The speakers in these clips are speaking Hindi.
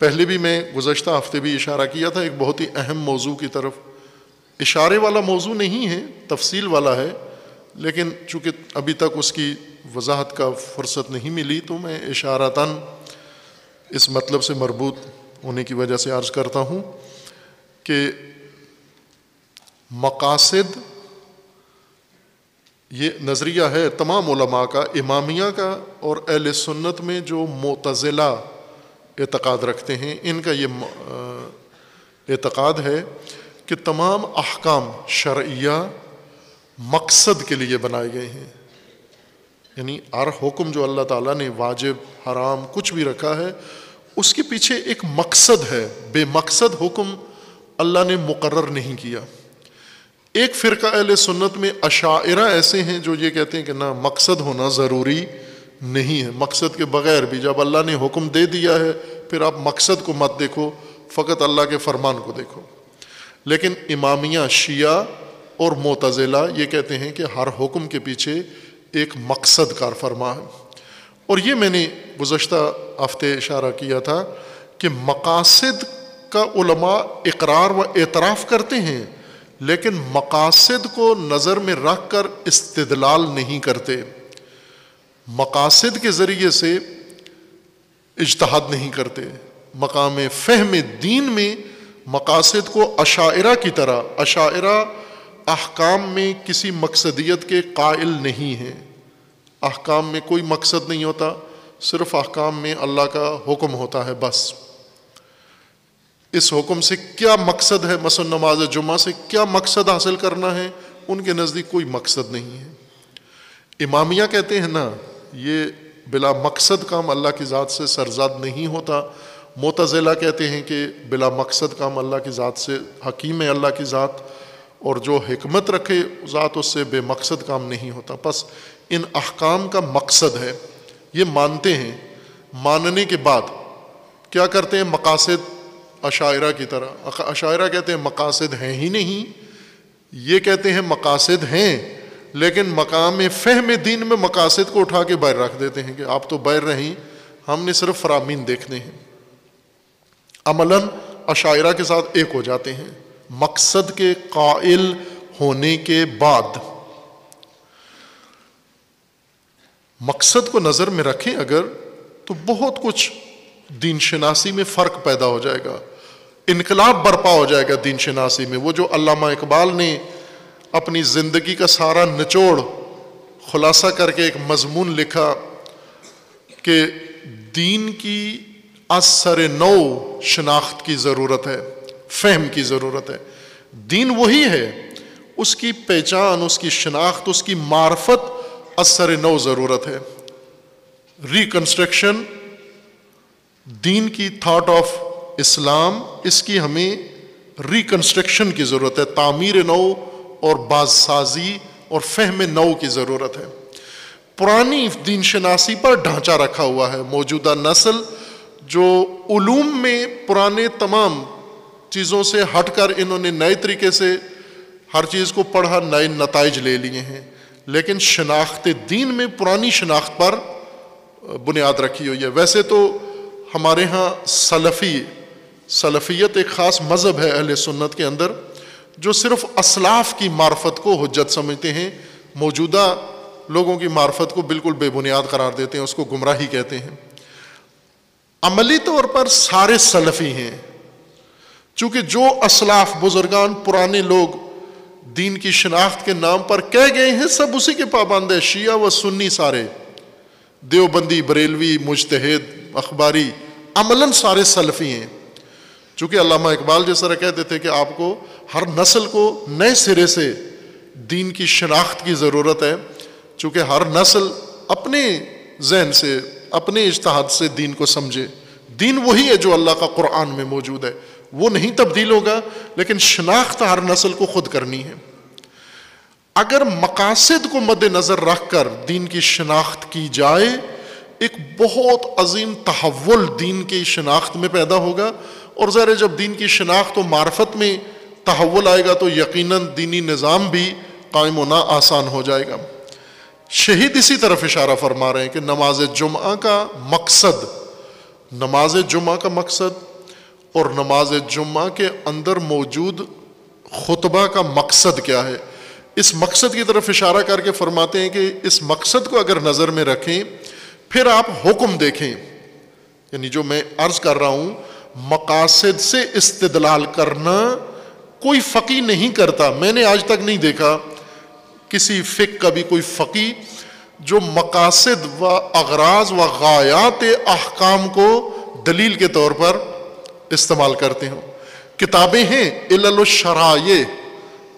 पहले भी मैं गुजशत हफ़्ते भी इशारा किया था, एक बहुत ही अहम मौजू की तरफ़। इशारे वाला मौजू नहीं है, तफसील वाला है, लेकिन चूँकि अभी तक उसकी वजाहत का फुर्सत नहीं मिली तो मैं इशारतन इस मतलब से मरबूत होने की वजह से अर्ज़ करता हूँ कि मकासद, ये नज़रिया है तमाम का, इमामिया का और अहल सुन्नत में जो मतज़ला एतक़ाद रखते हैं। इनका ये एतक़ाद है कि तमाम अहकाम शर्या मकसद के लिए बनाए गए हैं। यानी हर हुक्म जो अल्लाह ताला ने वाजिब, हराम कुछ भी रखा है, उसके पीछे एक मकसद है। बेमकसद हुक्म अल्लाह ने मुकर नहीं किया। एक फ़िरका अहल सुन्नत में अशायरा ऐसे हैं जो ये कहते हैं कि ना मकसद होना ज़रूरी नहीं है। मकसद के बगैर भी जब अल्लाह ने हुक्म दे दिया है, फिर आप मकसद को मत देखो, फ़कत अल्लाह के फरमान को देखो। लेकिन इमामिया, शिया और मतज़ला ये कहते हैं कि हर हुक्म के पीछे एक मकसद कार फरमा है। और ये मैंने गुज्त हफ़्ते इशारा किया था कि मकासद का उलमा इकरार व एतराफ़ करते हैं, लेकिन मकासद को नज़र में रख कर इस्तदलाल नहीं करते। मकासद के ज़रिए से इजतहाद नहीं करते। मकाम फ़हम दीन में मकासद को अशायरा की तरह, अशायरा अहकाम में किसी मकसदियत के कायल नहीं हैं। अहकाम में कोई मकसद नहीं होता, सिर्फ़ अहकाम में अल्लाह का हुक्म होता है बस। इस हुक्म से क्या मकसद है मसन नमाज़ जुमा से? क्या मकसद हासिल करना है? उनके नज़दीक कोई मकसद नहीं है। इमामिया कहते हैं ना ये बिला मकसद काम अल्लाह की ज़ात से सरजाद नहीं होता। मोतज़ला कहते हैं कि बिला मकसद काम अल्लाह की ज़ात से, हकीम अल्लाह की ज़ात, और जो हमत रखे ज़ात, उससे बेमकसद काम नहीं होता। बस इन अहकाम का मकसद है। ये मानते हैं। मानने के बाद क्या करते हैं? मकासद, अशायरा की तरह। अशायरा कहते हैं, मकासद हैं ही नहीं। ये कहते हैं, मकासद हैं। लेकिन मकाम फ़हम दीन में मकासद को उठा के बाहर रख देते हैं कि आप तो बाहर रहीं, हमने सिर्फ़ फरामीन देखने हैं। अमलन अशायरा के साथ एक हो जाते हैं। मकसद के कायल होने के बाद। मकसद को नज़र में रखें अगर तो बहुत कुछ दीन शनासी में फ़र्क पैदा हो जाएगा। इनकलाब बर्पा हो जाएगा दीन शनासी में। वो जो अल्लामा इकबाल ने अपनी ज़िंदगी का सारा निचोड़ खुलासा करके एक मजमून लिखा कि दीन की असर नौ शनाख्त की ज़रूरत है, फ़हम की ज़रूरत है। दीन वही है, उसकी पहचान, उसकी शनाख्त, उसकी मार्फत असर नौ ज़रूरत है। रिकन्स्ट्रक्शन दीन की थाट ऑफ़ इस्लाम इसकी हमें रिकन्स्ट्रक्शन की ज़रूरत है। तामीर नौ और बाजसाजी और फहम नौ की ज़रूरत है। पुरानी दीन शनासी पर ढांचा रखा हुआ है, मौजूदा नस्ल, जो उलूम में पुराने तमाम चीज़ों से हटकर इन्होंने नए तरीके से हर चीज़ को पढ़ा, नए नतज ले लिए हैं। लेकिन शनाख्त दीन में पुरानी शनाख्त पर बुनियाद रखी हुई है। वैसे तो हमारे यहाँ सलफ़ी, सलफ़ियत एक ख़ास मज़हब है अहल सुन्नत के अंदर। जो सिर्फ़ असलाफ की मार्फत को हजत समझते हैं, मौजूदा लोगों की मार्फत को बिल्कुल बेबुनियाद करार देते हैं, उसको गुमराही कहते हैं। अमली तौर पर सारे सलफ़ी हैं। चूँकि जो असलाफ बुजुर्गान, पुराने लोग दीन की शनाख्त के नाम पर कह गए हैं, सब उसी के पाबंद है, शिया व सुन्नी सारे। देवबंदी, बरेलवी, मुजतहद, अखबारी, अमलन सारे सलफ़ी हैं। चूँकि अलामा इकबाल जिस कहते थे कि आपको हर नस्ल को नए सिरे से दीन की शनाख्त की ज़रूरत है, चूँकि हर नस्ल अपने जहन से, अपने इजतहाद से दीन को समझे। दीन वही है जो अल्लाह का कुरान में मौजूद है। वो नहीं तब्दील होगा, लेकिन शनाख्त हर नस्ल को खुद करनी है। अगर मकासद को मद्दनज़र रख कर दीन की शनाख्त की जाए, एक बहुत अजीम तहवल दीन की शनाख्त में पैदा होगा, और ज़रा जब दीन की शनाख्त व मार्फत में तहवल आएगा तो यकीन दीनी निज़ाम भी कायम होना आसान हो जाएगा। शहीद इसी तरफ़ इशारा फरमा रहे हैं कि नमाज़ जुमा का मकसद, नमाज़ जुमा का मकसद और नमाज़ जुम्मा के अंदर मौजूद खुतबा का मकसद क्या है? इस मकसद की तरफ़ इशारा करके फरमाते हैं कि इस मकसद को अगर नज़र में रखें, फिर आप हुक्म देखें। यानी जो मैं अर्ज़ कर रहा हूँ, मकासद से इस्तदलाल करना कोई फ़की नहीं करता। मैंने आज तक नहीं देखा किसी फ़िक का भी कोई फ़की जो मकासद व अगराज व गायात अहकाम को दलील के तौर पर इस्तेमाल करते हों। किताबें हैं इलशराए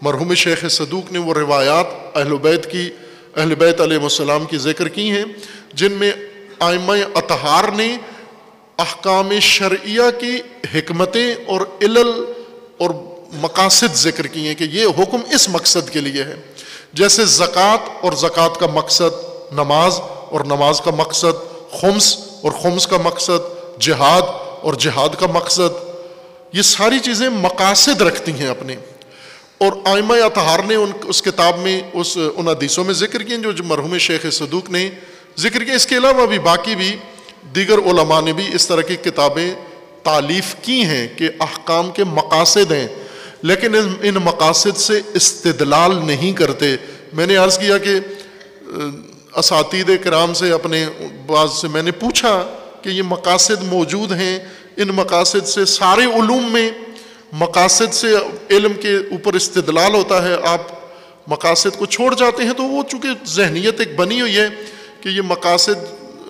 मरहूम शेख सदूक ने वो रिवायात अहलबैत की अहलबैत आलम की ज़िक्र की हैं, जिनमें आयम अतहार ने अहकाम शरिया की हमतें और इलल और मकासद ज़िक्र किए हैं कि ये हुक्म इस मकसद के लिए है। जैसे ज़क़़त और ज़क़़त का मकसद नमाज़ और नमाज़ का मकसद खम्स और खम्स का मकसद जिहाद और जिहाद का मकसद। ये सारी चीज़ें मकासद रखती हैं अपने। और आयमा अतहार ने उन उस किताब में उस उन हदीसों में ज़िक्र किए जो, जो मरहूम शेख सदूक ने ज़िक्र किया इसके अलावा भी बाकी भी दीगर उलमा ने भी इस तरह की किताबें तालीफ़ की हैं कि अहकाम के मकासद हैं। लेकिन इन, इन मकासद से इस्तदलाल नहीं करते। मैंने अर्ज़ किया कि इसातीद कराम से अपने बाज से मैंने पूछा कि ये मकासद मौजूद हैं। इन मकासद से सारे उलूम में मकासद से इल्म के ऊपर इस्तदलाल होता है। आप मकासद को छोड़ जाते हैं तो वो चूँकि जहनीत एक बनी हुई है कि ये मकासद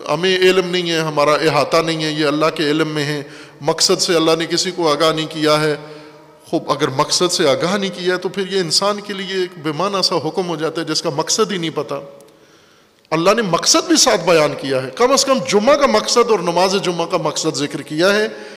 हमें इल्म नहीं है हमारा अहाता नहीं है ये अल्लाह के इल्म में है। मकसद से अल्लाह ने किसी को आगाह नहीं किया है। खूब अगर मकसद से आगाह नहीं किया तो फिर ये इंसान के लिए एक बेमाना सा हुक्म हो जाता है जिसका मकसद ही नहीं पता। अल्लाह ने मकसद भी साथ बयान किया है। कम अज़ कम जुम्मा का मकसद और नमाज़ जुम्मा का मकसद ज़िक्र किया है।